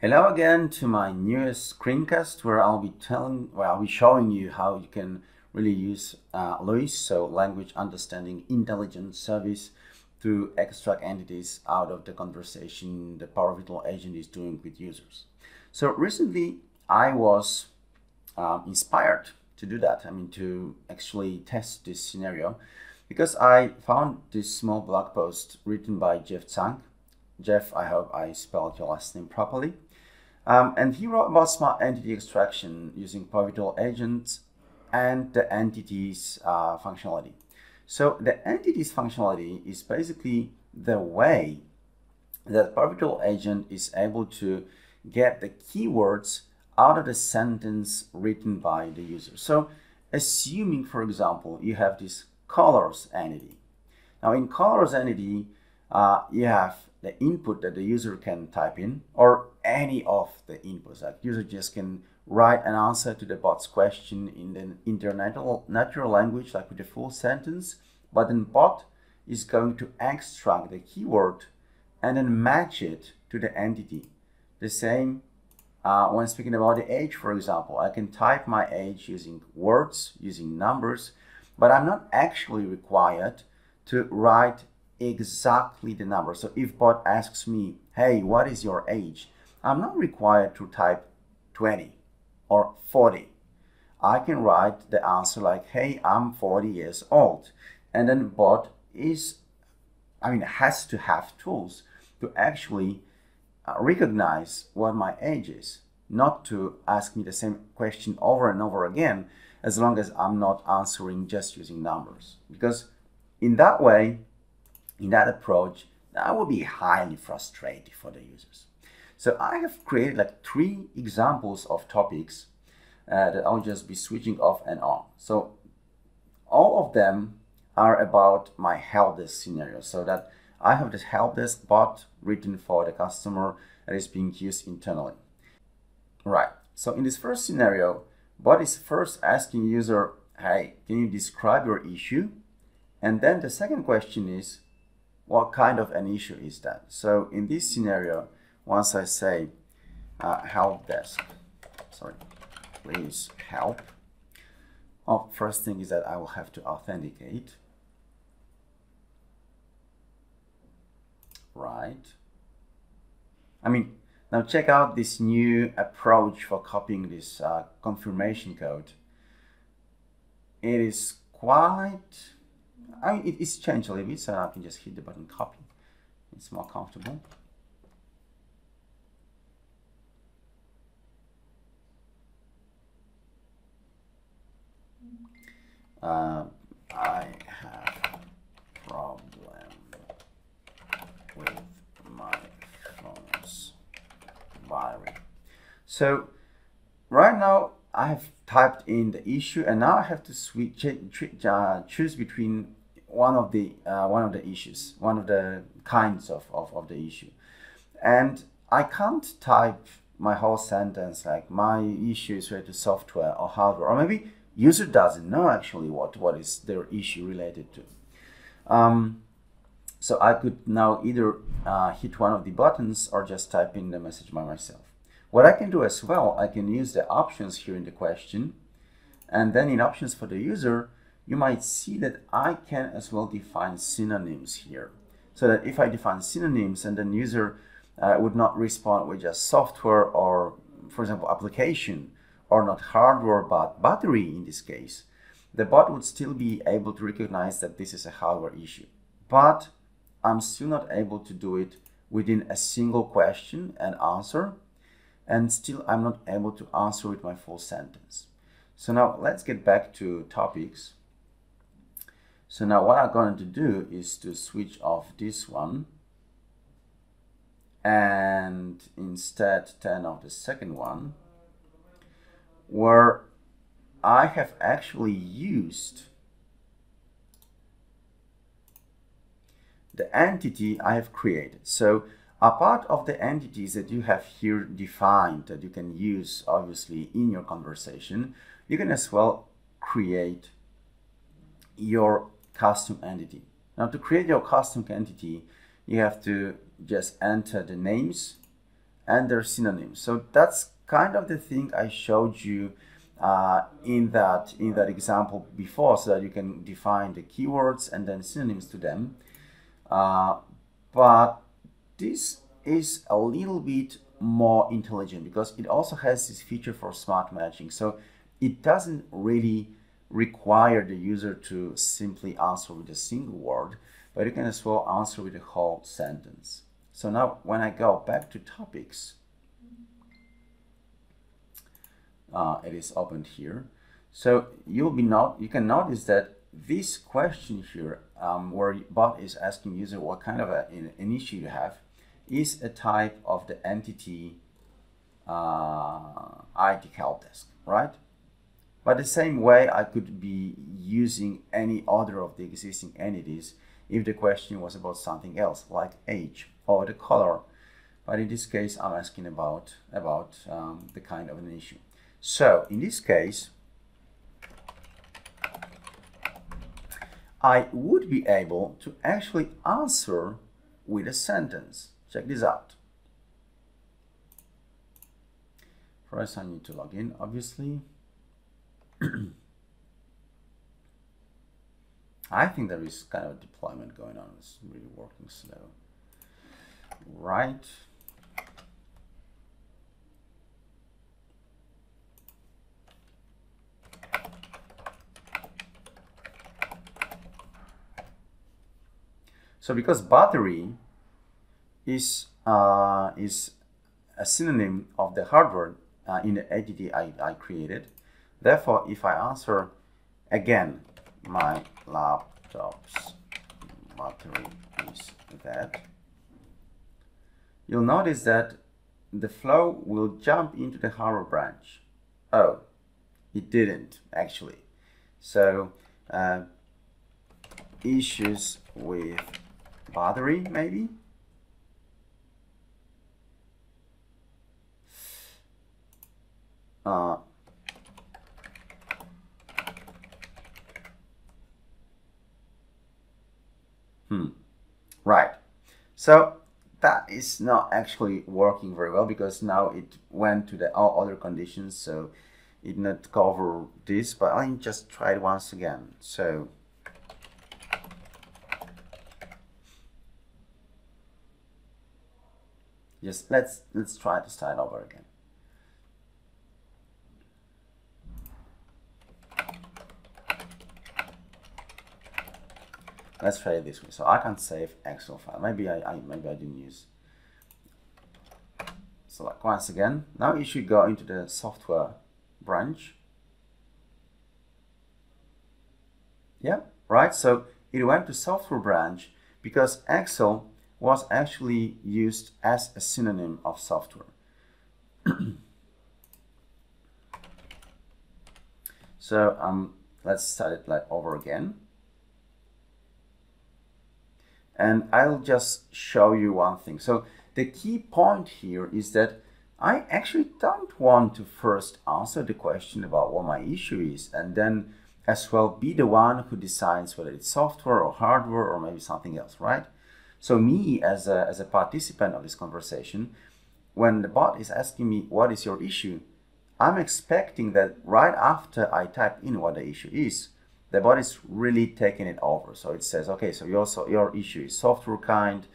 Hello again to my newest screencast where I'll be telling, where I'll be showing you how you can really use uh, LUIS, so Language Understanding Intelligence Service, to extract entities out of the conversation the Power Agent is doing with users. So recently I was um, inspired to do that, I mean to actually test this scenario because I found this small blog post written by Jeff Zhang. Jeff, I hope I spelled your last name properly. Um, and he wrote about smart entity extraction using Virtual Agents and the entities uh, functionality. So the entities functionality is basically the way that Virtual Agent is able to get the keywords out of the sentence written by the user. So assuming, for example, you have this colors entity. Now in colors entity, uh, you have the input that the user can type in or any of the inputs. Like user just can write an answer to the bot's question in the international natural language, like with a full sentence, but then bot is going to extract the keyword and then match it to the entity. The same uh, when speaking about the age, for example, I can type my age using words, using numbers, but I'm not actually required to write exactly the number. So if bot asks me, hey, what is your age? I'm not required to type 20 or 40. I can write the answer like, hey, I'm 40 years old. And then bot is, I mean, has to have tools to actually uh, recognize what my age is, not to ask me the same question over and over again, as long as I'm not answering just using numbers. Because in that way, in that approach, that would be highly frustrating for the users. So I have created like three examples of topics uh, that I'll just be switching off and on. So all of them are about my help desk scenario so that I have this help desk bot written for the customer that is being used internally. Right. So in this first scenario, bot is first asking user, hey, can you describe your issue? And then the second question is, what kind of an issue is that? So in this scenario, once I say uh, help desk, sorry, please help. Oh, first thing is that I will have to authenticate. Right. I mean, now check out this new approach for copying this uh, confirmation code. It is quite I mean, it, it's changed a little bit, so I can just hit the button copy. It's more comfortable. Uh, I have problem with my phone's battery. So right now I have typed in the issue and now I have to switch, uh, choose between one of the uh, one of the issues, one of the kinds of, of, of the issue. And I can't type my whole sentence like my issue is related to software or hardware, or maybe user doesn't know actually what, what is their issue related to. Um, so I could now either uh, hit one of the buttons or just type in the message by myself. What I can do as well, I can use the options here in the question, and then in options for the user, you might see that I can as well define synonyms here. So that if I define synonyms and then user uh, would not respond with just software or, for example, application or not hardware but battery in this case, the bot would still be able to recognize that this is a hardware issue. But I'm still not able to do it within a single question and answer and still I'm not able to answer with my full sentence. So now let's get back to topics. So now what I'm going to do is to switch off this one and instead turn off the second one where I have actually used the entity I have created. So a part of the entities that you have here defined that you can use obviously in your conversation, you can as well create your custom entity. Now to create your custom entity, you have to just enter the names and their synonyms. So that's kind of the thing I showed you uh, in that in that example before, so that you can define the keywords and then synonyms to them. Uh, but this is a little bit more intelligent because it also has this feature for smart matching. So it doesn't really require the user to simply answer with a single word, but you can as well answer with a whole sentence. So now when I go back to topics, uh, it is opened here. So you'll be not you can notice that this question here, um, where bot is asking user what kind of a, an issue you have, is a type of the entity uh, IT help desk, right? But the same way I could be using any other of the existing entities if the question was about something else, like age or the color. But in this case, I'm asking about, about um, the kind of an issue. So in this case, I would be able to actually answer with a sentence. Check this out. First, I need to log in, obviously. I think there is kind of a deployment going on. It's really working slow. Right. So because battery is uh, is a synonym of the hardware uh, in the entity I, I created, Therefore, if I answer again, my laptop's battery is dead, you'll notice that the flow will jump into the hardware branch. Oh, it didn't actually. So uh, issues with battery maybe. Uh, Hmm. Right. So that is not actually working very well because now it went to the other conditions. So it not cover this, but I'll just try it once again. So just let's let's try to start over again. Let's try it this way. So I can save Excel file. Maybe I, I maybe I didn't use. So like once again, now you should go into the software branch. Yeah, right. So it went to software branch because Excel was actually used as a synonym of software. so um, let's start it like over again. And I'll just show you one thing. So the key point here is that I actually don't want to first answer the question about what my issue is and then as well be the one who decides whether it's software or hardware or maybe something else, right? So me as a, as a participant of this conversation, when the bot is asking me what is your issue, I'm expecting that right after I type in what the issue is, the bot is really taking it over. So it says, okay, so your, so your issue is software kind,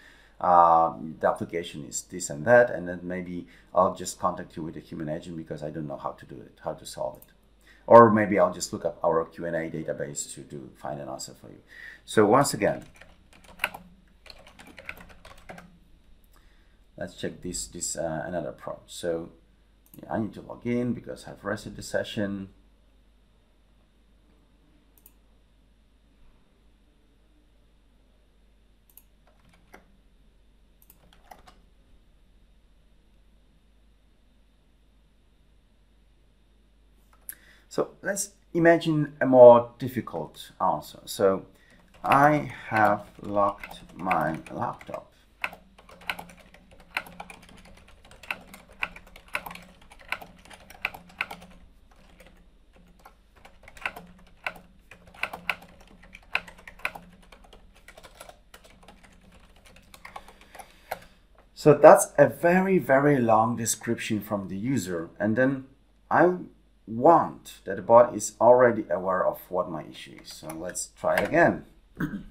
um, the application is this and that, and then maybe I'll just contact you with a human agent because I don't know how to do it, how to solve it. Or maybe I'll just look up our Q&A database to, to find an answer for you. So once again, let's check this, this uh, another approach. So I need to log in because I've rested the session. So let's imagine a more difficult answer. So I have locked my laptop. So that's a very, very long description from the user. And then I want that the bot is already aware of what my issue is. So let's try again.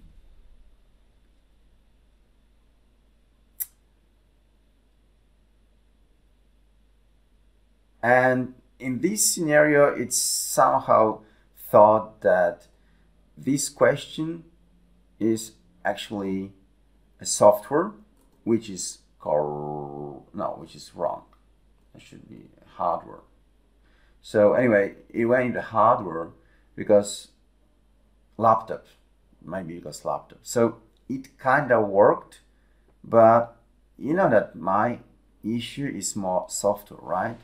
and in this scenario, it's somehow thought that this question is actually a software which is called no which is wrong it should be hardware so anyway it went into hardware because laptop maybe because laptop so it kind of worked but you know that my issue is more software right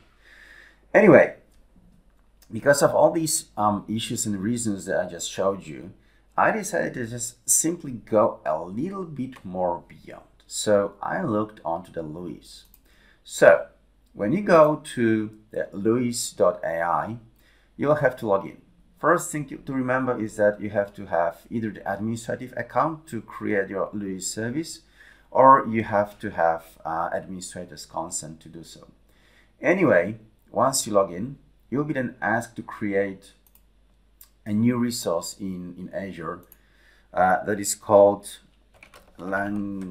anyway because of all these um, issues and reasons that I just showed you, I decided to just simply go a little bit more beyond. So I looked onto the LUIS. So when you go to the LUIS.ai, you'll have to log in. First thing to remember is that you have to have either the administrative account to create your LUIS service or you have to have uh, administrator's consent to do so. Anyway, once you log in, you'll be then asked to create a new resource in, in Azure uh, that is called language.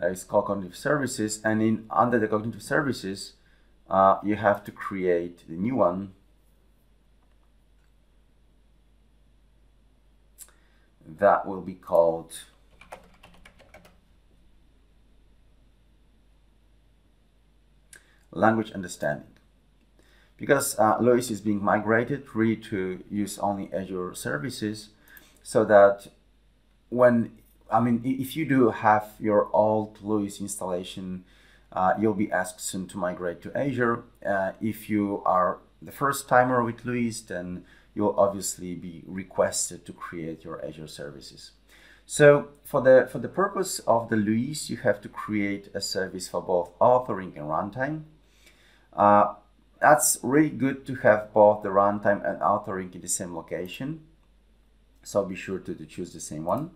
Uh, it's called cognitive services and in under the cognitive services uh, you have to create the new one that will be called language understanding. Because uh, LUIS is being migrated really to use only Azure services so that when, I mean, if you do have your old LUIS installation, uh, you'll be asked soon to migrate to Azure. Uh, if you are the first timer with LUIS, then you'll obviously be requested to create your Azure services. So for the, for the purpose of the LUIS, you have to create a service for both authoring and runtime. Uh, that's really good to have both the runtime and authoring in the same location. So be sure to, to choose the same one.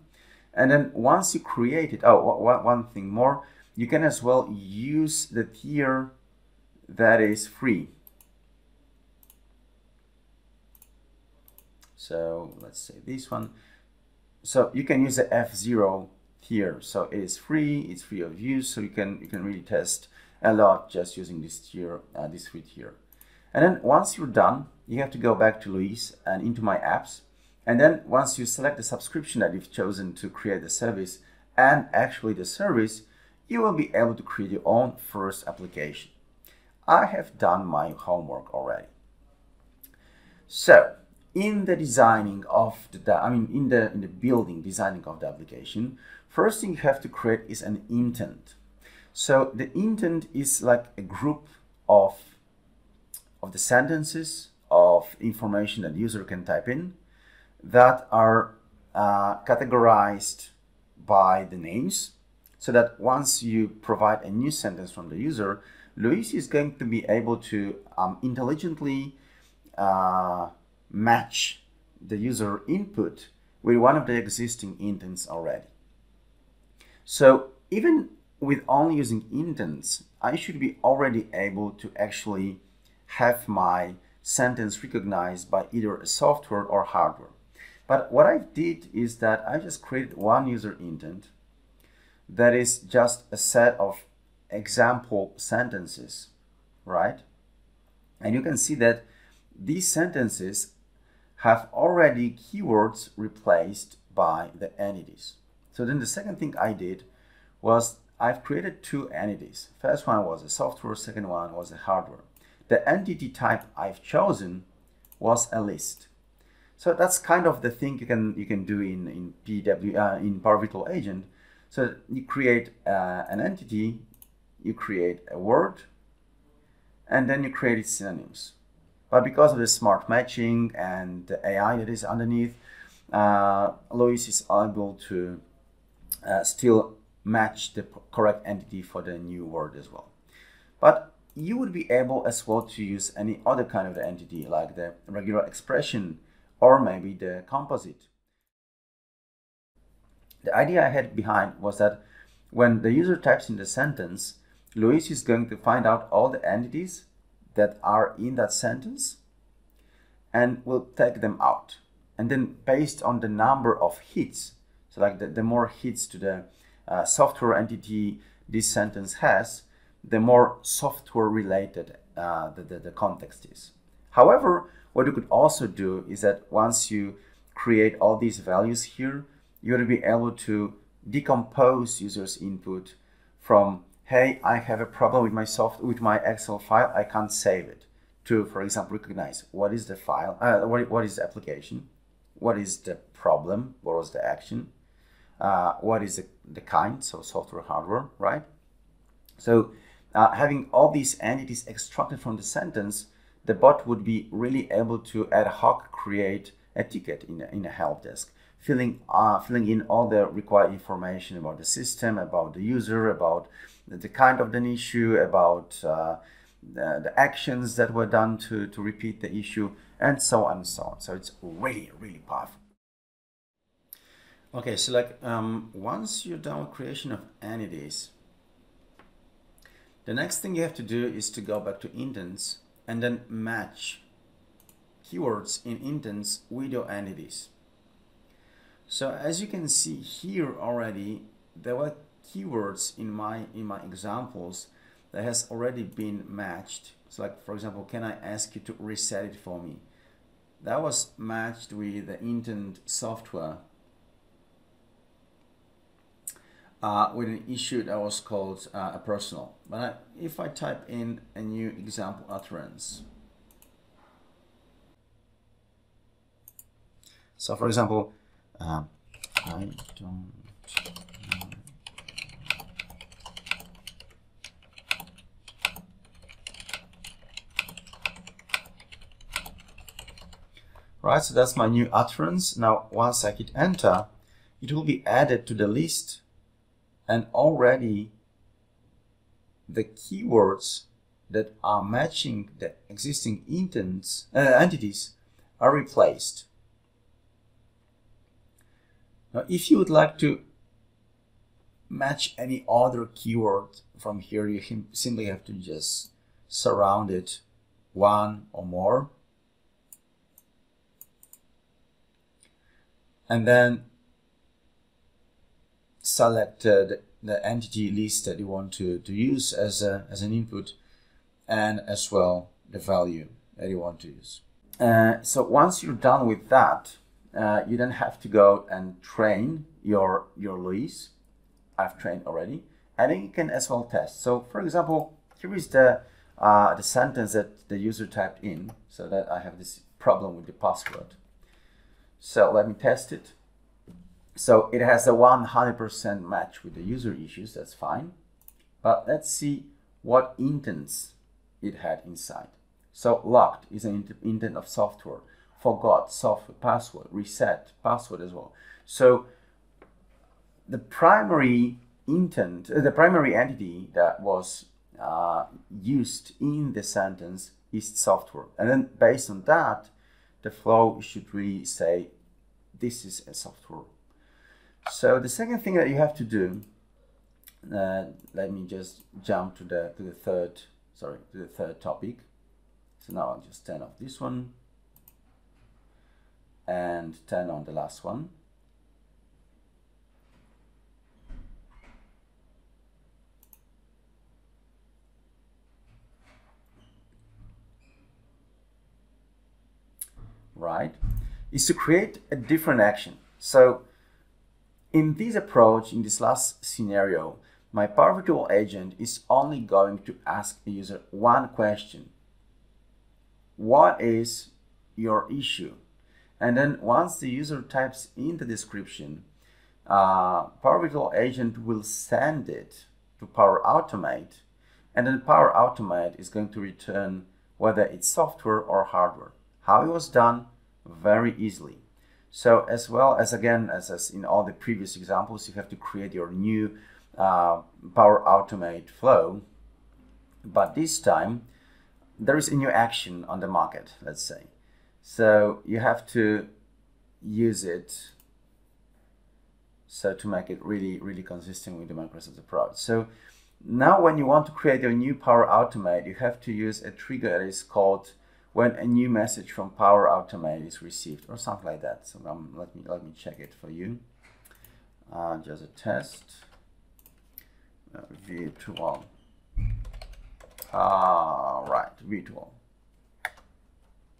And then once you create it, oh, one thing more, you can as well use the tier that is free. So let's say this one. So you can use the F0 tier. So it is free, it's free of use, so you can you can really test a lot just using this tier, uh, this free tier. And then once you're done, you have to go back to LUIS and into my apps. And then once you select the subscription that you've chosen to create the service and actually the service, you will be able to create your own first application. I have done my homework already. So in the designing of the, I mean, in the, in the building, designing of the application, first thing you have to create is an intent. So the intent is like a group of, of the sentences of information that user can type in that are uh, categorized by the names so that once you provide a new sentence from the user, LUIS is going to be able to um, intelligently uh, match the user input with one of the existing intents already. So even with only using intents, I should be already able to actually have my sentence recognized by either a software or hardware. But what I did is that I just created one user intent that is just a set of example sentences, right? And you can see that these sentences have already keywords replaced by the entities. So then the second thing I did was I've created two entities. First one was a software, second one was a hardware. The entity type I've chosen was a list. So that's kind of the thing you can you can do in in PW uh, in Power Virtual Agent. So you create uh, an entity, you create a word, and then you create its synonyms. But because of the smart matching and the AI that is underneath, uh, LUIS is able to uh, still match the correct entity for the new word as well. But you would be able as well to use any other kind of entity like the regular expression or maybe the composite. The idea I had behind was that when the user types in the sentence, LUIS is going to find out all the entities that are in that sentence and will take them out. And then based on the number of hits, so like the, the more hits to the uh, software entity this sentence has, the more software related uh, the, the, the context is. However, what you could also do is that once you create all these values here, going to be able to decompose users input from hey i have a problem with my soft with my excel file i can't save it to for example recognize what is the file uh, what, what is the application what is the problem what was the action uh, what is the, the kind so software hardware right? So uh, having all these entities extracted from the sentence the bot would be really able to ad hoc create a ticket in a, in a help desk filling uh, filling in all the required information about the system, about the user, about the kind of the issue, about uh, the, the, actions that were done to, to repeat the issue, and so on and so on. So it's really, really powerful. Okay, so like um, once you're done with creation of entities, the next thing you have to do is to go back to intents and then match keywords in intents video entities. So as you can see here already, there were keywords in my in my examples that has already been matched. So like for example, can I ask you to reset it for me? That was matched with the intent software uh, with an issue that was called uh, a personal. But I, if I type in a new example utterance, so for example, um, I don't. Right, so that's my new utterance. Now, once I hit enter, it will be added to the list and already the keywords that are matching the existing intents, uh, entities are replaced. Now, if you would like to match any other keyword from here, you simply have to just surround it one or more. And then select uh, the, the, entity list that you want to, to use as, a, as an input and as well the value that you want to use. Uh, so once you're done with that, uh, you don't have to go and train your your LUIS. I've trained already, and then you can as well test. So, for example, here is the uh, the sentence that the user typed in, so that I have this problem with the password. So let me test it. So it has a 100% match with the user issues, that's fine. But let's see what intents it had inside. So locked is an intent of software forgot software password, reset password as well. So the primary intent, the primary entity that was uh, used in the sentence is software. And then based on that, the flow should really say, this is a software. So the second thing that you have to do, uh, let me just jump to the, to the third, sorry, to the third topic. So now I'll just turn off this one and turn on the last one. Right, is to create a different action. So in this approach, in this last scenario, my Power Virtual Agent is only going to ask the user one question. What is your issue? And then once the user types in the description, uh, Power Virtual Agent will send it to Power Automate, and then Power Automate is going to return whether it's software or hardware. How it was done? Very easily. So as well as again, as, as in all the previous examples, you have to create your new uh, Power Automate flow. But this time, there is a new action on the market, let's say. So you have to use it. So to make it really, really consistent with the Microsoft approach. So now when you want to create a new Power Automate, you have to use a trigger that is called when a new message from Power Automate is received or something like that. So um, let me let me check it for you. Uh, just a test. Uh, virtual. Ah, uh, right, virtual.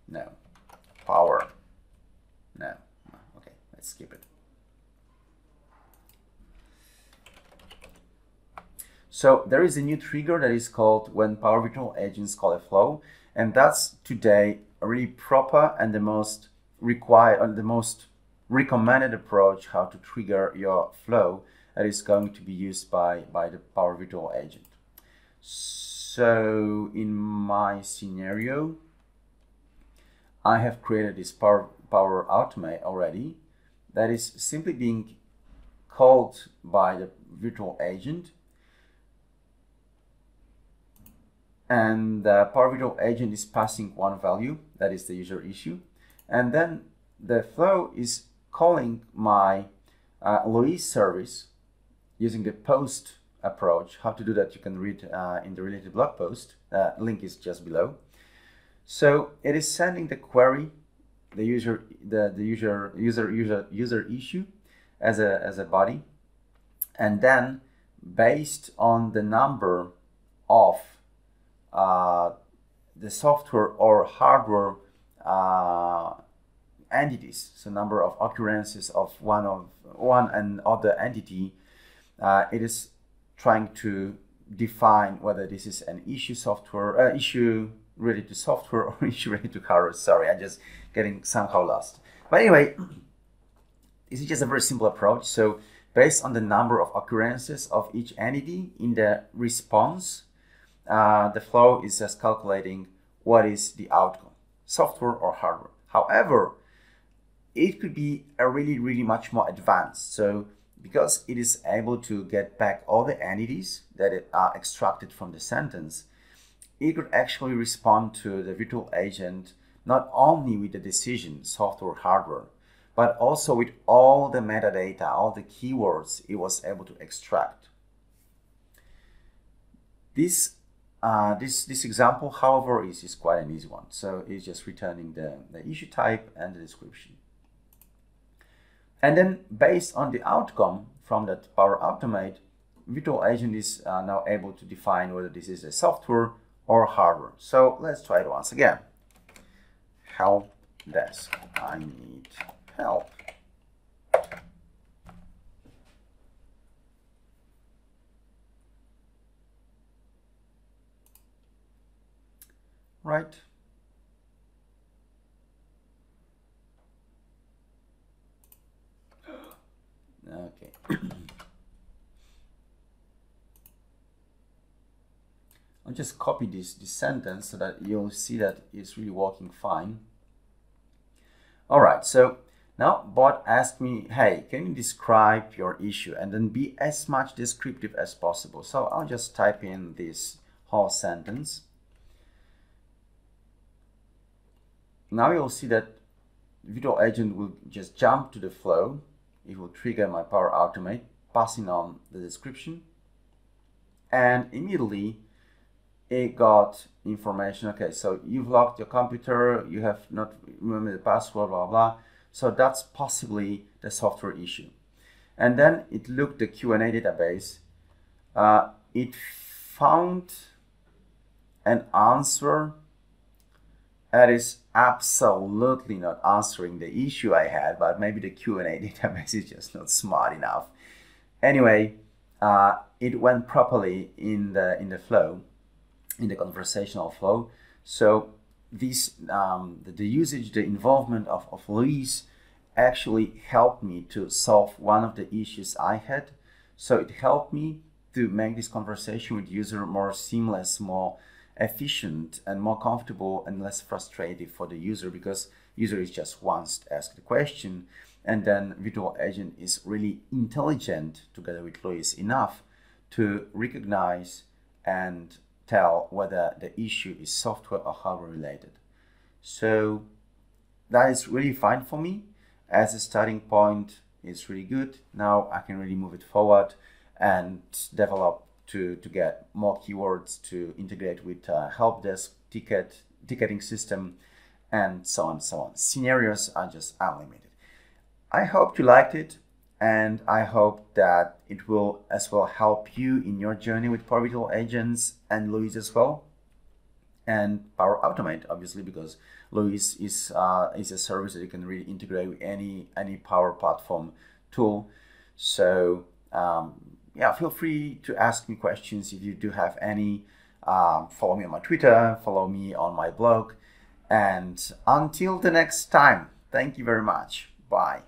No. Power. No. Okay, let's skip it. So there is a new trigger that is called when Power Virtual Agents call a flow. And that's today a really proper and the most required and uh, the most recommended approach how to trigger your flow that is going to be used by, by the Power Virtual Agent. So in my scenario, I have created this Power, Power Automate already that is simply being called by the virtual agent and the Power Virtual agent is passing one value, that is the user issue. And then the flow is calling my uh, LUIS service using the post approach. How to do that you can read uh, in the related blog post. Uh, link is just below. So it is sending the query, the user, the, the user, user, user, user issue as a, as a body. And then based on the number of uh, the software or hardware uh, entities, so number of occurrences of one of one and other entity, uh, it is trying to define whether this is an issue software uh, issue related to software or issue related to hardware. Sorry, I'm just getting somehow lost. But anyway, this is just a very simple approach. So based on the number of occurrences of each entity in the response, uh, the flow is just calculating what is the outcome, software or hardware. However, it could be a really, really much more advanced. So because it is able to get back all the entities that are extracted from the sentence, it could actually respond to the virtual agent not only with the decision, software, hardware, but also with all the metadata, all the keywords it was able to extract. This uh, this, this example, however, is, is quite an easy one. So it's just returning the, the issue type and the description. And then based on the outcome from that Power Automate, Virtual Agent is uh, now able to define whether this is a software or hardware. So let's try it once again. Help desk, I need help. Right? Okay. I'll just copy this, this sentence so that you'll see that it's really working fine. All right, so now bot asked me, hey, can you describe your issue and then be as much descriptive as possible. So I'll just type in this whole sentence. Now you'll see that the virtual agent will just jump to the flow. It will trigger my Power Automate, passing on the description. And immediately it got information. Okay, so you've locked your computer, you have not remembered the password, blah, blah. So that's possibly the software issue. And then it looked the Q&A database. Uh, it found an answer that is absolutely not answering the issue I had, but maybe the Q&A database is just not smart enough. Anyway, uh, it went properly in the in the flow, in the conversational flow. So this um, the, the, usage, the involvement of, of LUIS actually helped me to solve one of the issues I had. So it helped me to make this conversation with user more seamless, more efficient and more comfortable and less frustrating for the user because user is just once to ask the question and then virtual agent is really intelligent together with LUIS enough to recognize and tell whether the issue is software or hardware related. So that is really fine for me as a starting point is really good. Now I can really move it forward and develop to, to get more keywords to integrate with uh, help desk ticket ticketing system and so on and so on. Scenarios are just unlimited. I hope you liked it and I hope that it will as well help you in your journey with Power Virtual Agents and LUIS as well and Power Automate obviously because LUIS is uh, is a service that you can really integrate with any any Power Platform tool. So um, yeah, feel free to ask me questions if you do have any. Um, follow me on my Twitter, follow me on my blog, and until the next time, thank you very much. Bye.